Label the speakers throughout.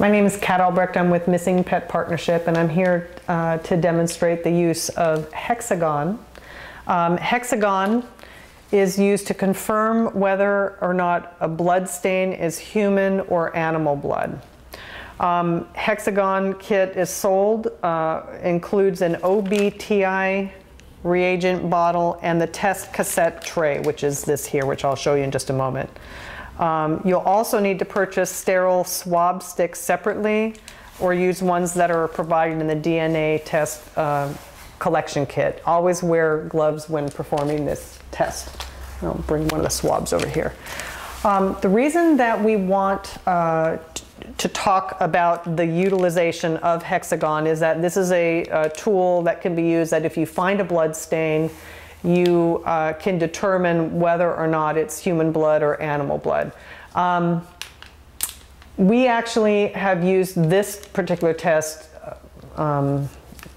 Speaker 1: My name is Kat Albrecht. I'm with Missing Pet Partnership, and I'm here uh, to demonstrate the use of hexagon. Um, hexagon is used to confirm whether or not a blood stain is human or animal blood. Um, hexagon kit is sold, uh, includes an OBTI reagent bottle and the test cassette tray, which is this here, which I'll show you in just a moment. Um, you'll also need to purchase sterile swab sticks separately or use ones that are provided in the DNA test uh, collection kit. Always wear gloves when performing this test. I'll bring one of the swabs over here. Um, the reason that we want uh, to talk about the utilization of hexagon is that this is a, a, tool that can be used that if you find a blood stain you uh, can determine whether or not it's human blood or animal blood. Um, we actually have used this particular test uh, um,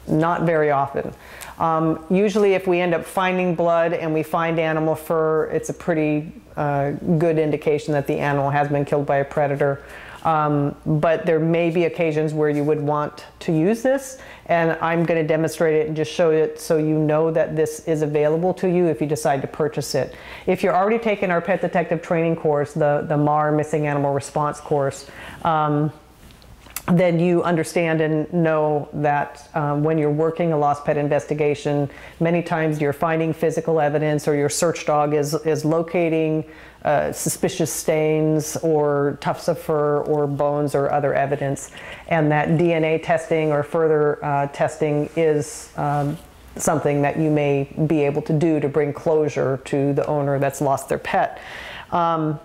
Speaker 1: not very often. Um, usually if we end up finding blood and we find animal fur, it's a pretty uh, good indication that the animal has been killed by a predator. Um, but there may be occasions where you would want to use this and I'm going to demonstrate it and just show it so you know that this is available to you if you decide to purchase it. If you're already taking our pet detective training course, the, the MAR missing animal response course, um, then you understand and know that um, when you're working a lost pet investigation, many times you're finding physical evidence or your search dog is, is locating uh, suspicious stains or tufts of fur or bones or other evidence. And that DNA testing or further uh, testing is um, something that you may be able to do to bring closure to the owner that's lost their pet. Um,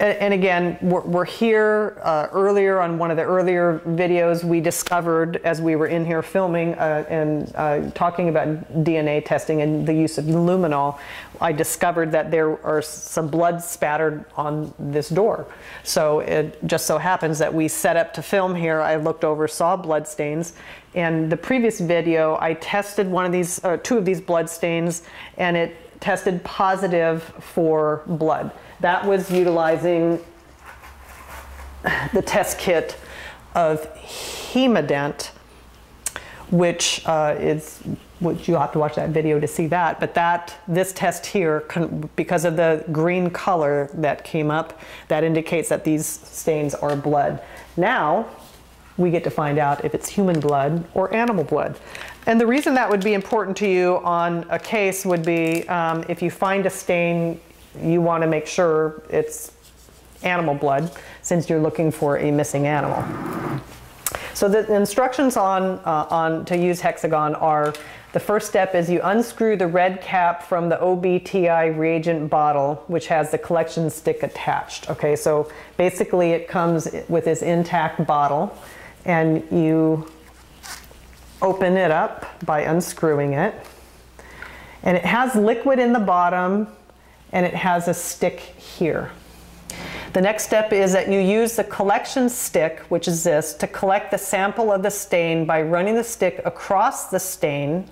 Speaker 1: and again, we're, we're here uh, earlier on one of the earlier videos we discovered as we were in here filming uh, and uh, talking about DNA testing and the use of luminol, I discovered that there are some blood spattered on this door. So it just so happens that we set up to film here. I looked over, saw blood stains. And the previous video, I tested one of these, uh, two of these blood stains, and it tested positive for blood. That was utilizing the test kit of Hemident, which uh, is which you'll have to watch that video to see that. But that this test here, because of the green color that came up, that indicates that these stains are blood. Now we get to find out if it's human blood or animal blood. And the reason that would be important to you on a case would be um, if you find a stain you want to make sure it's animal blood since you're looking for a missing animal. So the instructions on, uh, on to use hexagon are the first step is you unscrew the red cap from the OBTI reagent bottle, which has the collection stick attached. Okay, so basically it comes with this intact bottle and you open it up by unscrewing it. And it has liquid in the bottom and it has a stick here. The next step is that you use the collection stick, which is this, to collect the sample of the stain by running the stick across the stain.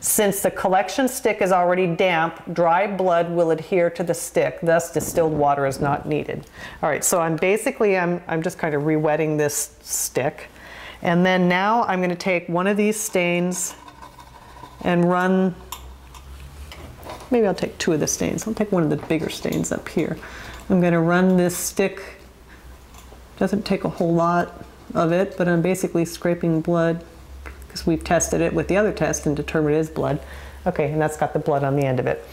Speaker 1: Since the collection stick is already damp, dry blood will adhere to the stick, thus distilled water is not needed. All right, so I'm basically, I'm, I'm just kind of re-wetting this stick. And then now I'm gonna take one of these stains and run Maybe I'll take two of the stains. I'll take one of the bigger stains up here. I'm going to run this stick. Doesn't take a whole lot of it, but I'm basically scraping blood because we've tested it with the other test and determined it is blood. Okay, and that's got the blood on the end of it.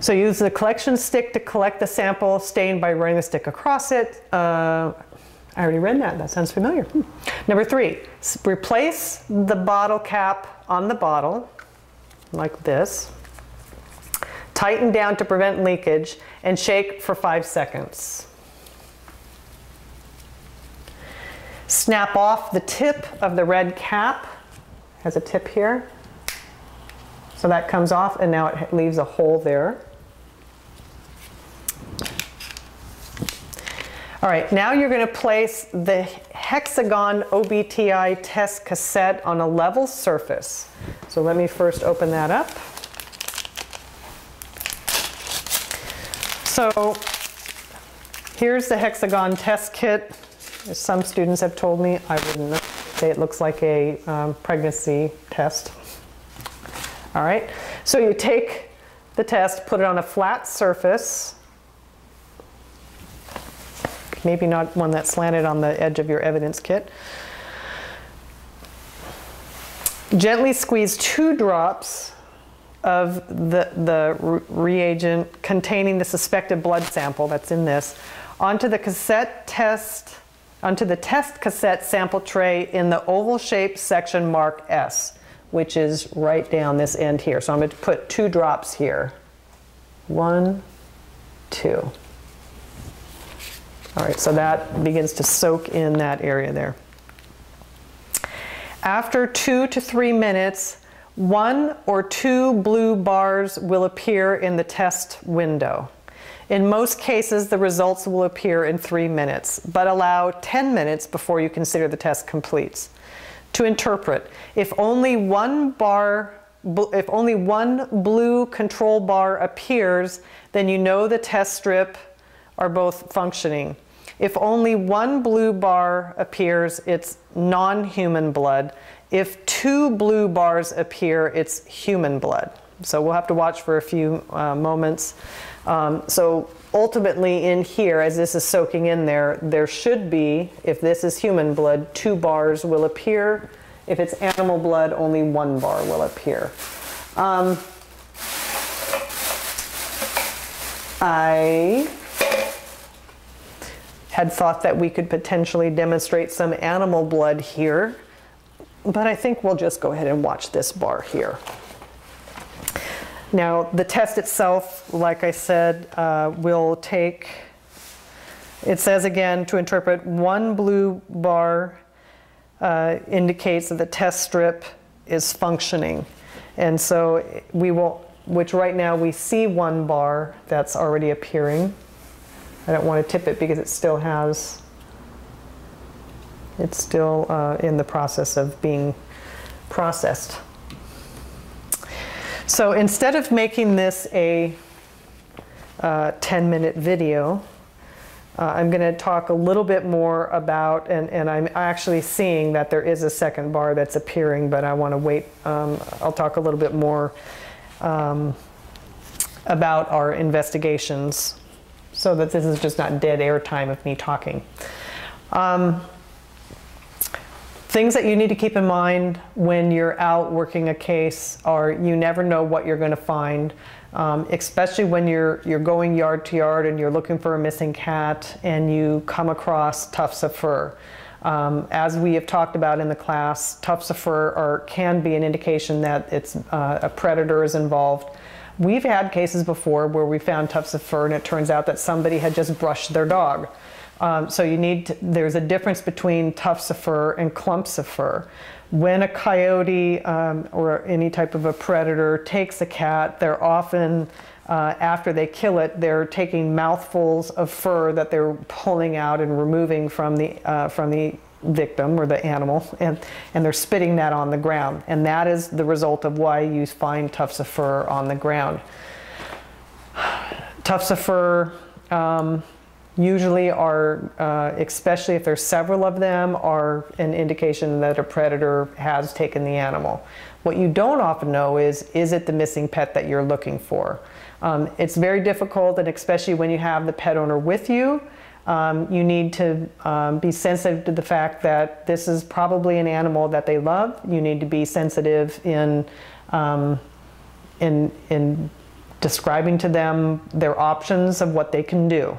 Speaker 1: So use the collection stick to collect the sample stain by running the stick across it. Uh, I already read that. That sounds familiar. Hmm. Number three, replace the bottle cap on the bottle like this. Tighten down to prevent leakage and shake for five seconds. Snap off the tip of the red cap. Has a tip here. So that comes off and now it leaves a hole there. All right, now you're going to place the hexagon OBTI test cassette on a level surface. So let me first open that up. So here's the hexagon test kit. Some students have told me I wouldn't say it looks like a um, pregnancy test. All right, so you take the test, put it on a flat surface, maybe not one that's slanted on the edge of your evidence kit. Gently squeeze two drops of the, the reagent containing the suspected blood sample that's in this onto the cassette test, onto the test cassette sample tray in the oval shaped section marked S, which is right down this end here. So I'm going to put two drops here. One, two. All right, so that begins to soak in that area there. After two to three minutes, one or two blue bars will appear in the test window. In most cases, the results will appear in three minutes, but allow 10 minutes before you consider the test complete. To interpret, if only one bar, if only one blue control bar appears, then you know the test strip are both functioning. If only one blue bar appears, it's non-human blood. If two blue bars appear, it's human blood. So we'll have to watch for a few uh, moments. Um, so ultimately in here, as this is soaking in there, there should be, if this is human blood, two bars will appear. If it's animal blood, only one bar will appear. Um, I had thought that we could potentially demonstrate some animal blood here, but I think we'll just go ahead and watch this bar here. Now, the test itself, like I said, uh, will take, it says again to interpret one blue bar uh, indicates that the test strip is functioning. And so we will, which right now we see one bar that's already appearing. I don't want to tip it because it still has, it's still uh, in the process of being processed. So instead of making this a uh, 10 minute video, uh, I'm going to talk a little bit more about, and, and, I'm actually seeing that there is a second bar that's appearing, but I want to wait. Um, I'll talk a little bit more um, about our investigations so that this is just not dead air time of me talking. Um, things that you need to keep in mind when you're out working a case are you never know what you're going to find, um, especially when you're, you're going yard to yard and you're looking for a missing cat and you come across tufts of fur. Um, as we have talked about in the class, tufts of fur are, can be an indication that it's uh, a predator is involved. We've had cases before where we found tufts of fur and it turns out that somebody had just brushed their dog. Um, so you need, to, there's a difference between tufts of fur and clumps of fur. When a coyote um, or any type of a predator takes a cat, they're often, uh, after they kill it, they're taking mouthfuls of fur that they're pulling out and removing from the, uh, from the victim or the animal and, and they're spitting that on the ground. And that is the result of why you find tufts of fur on the ground. Tufts of fur um, usually are, uh, especially if there's several of them, are an indication that a predator has taken the animal. What you don't often know is, is it the missing pet that you're looking for? Um, it's very difficult, and especially when you have the pet owner with you, um, you need to um, be sensitive to the fact that this is probably an animal that they love. You need to be sensitive in, um, in, in describing to them their options of what they can do.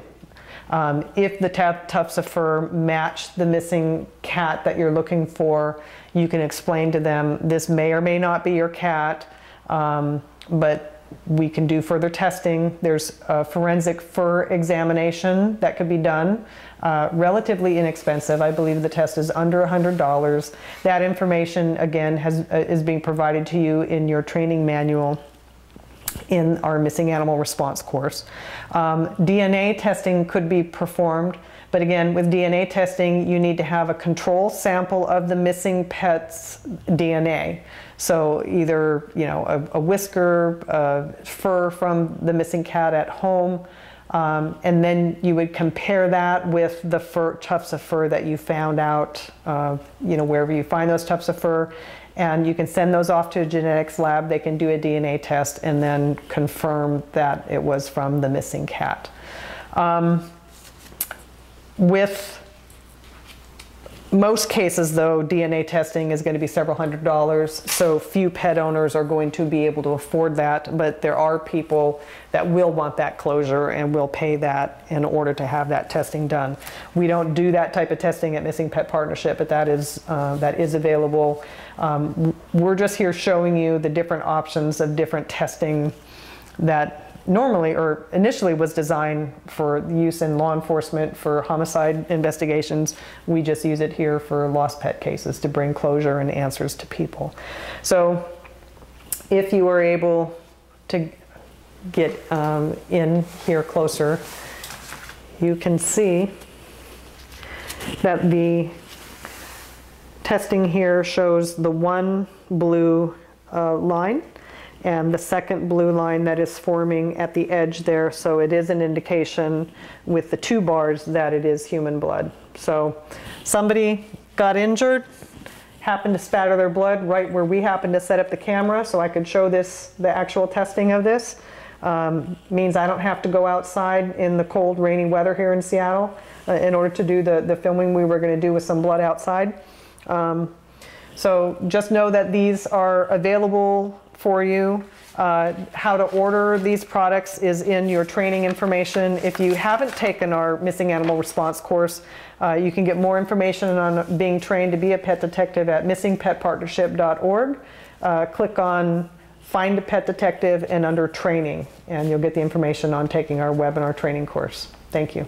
Speaker 1: Um, if the tufts of fur match the missing cat that you're looking for, you can explain to them this may or may not be your cat, um, but we can do further testing. There's a forensic fur examination that could be done. Uh, relatively inexpensive. I believe the test is under $100. That information, again, has, uh, is being provided to you in your training manual in our missing animal response course. Um, DNA testing could be performed, but again, with DNA testing, you need to have a control sample of the missing pet's DNA. So either you know a, a whisker, fur from the missing cat at home, Um, and then you would compare that with the fur, tufts of fur that you found out, uh, you know, wherever you find those tufts of fur. And you can send those off to a genetics lab. They can do a DNA test and then confirm that it was from the missing cat. Um, with most cases, though, DNA testing is going to be several hundred dollars, so few pet owners are going to be able to afford that, but there are people that will want that closure and will pay that in order to have that testing done. We don't do that type of testing at Missing Pet Partnership, but that is, uh, that is available. Um, we're just here showing you the different options of different testing that normally or initially was designed for use in law enforcement for homicide investigations. We just use it here for lost pet cases to bring closure and answers to people. So if you are able to get um, in here closer, you can see that the testing here shows the one blue uh, line and the second blue line that is forming at the edge there. So it is an indication with the two bars that it is human blood. So somebody got injured, happened to spatter their blood right where we happened to set up the camera so I could show this, the actual testing of this. Um, means I don't have to go outside in the cold, rainy weather here in Seattle uh, in order to do the, the filming we were going to do with some blood outside. Um, so just know that these are available for you. Uh, how to order these products is in your training information. If you haven't taken our missing animal response course, uh, you can get more information on being trained to be a pet detective at missingpetpartnership.org. Uh, click on Find a Pet Detective and under Training, and you'll get the information on taking our webinar training course. Thank you.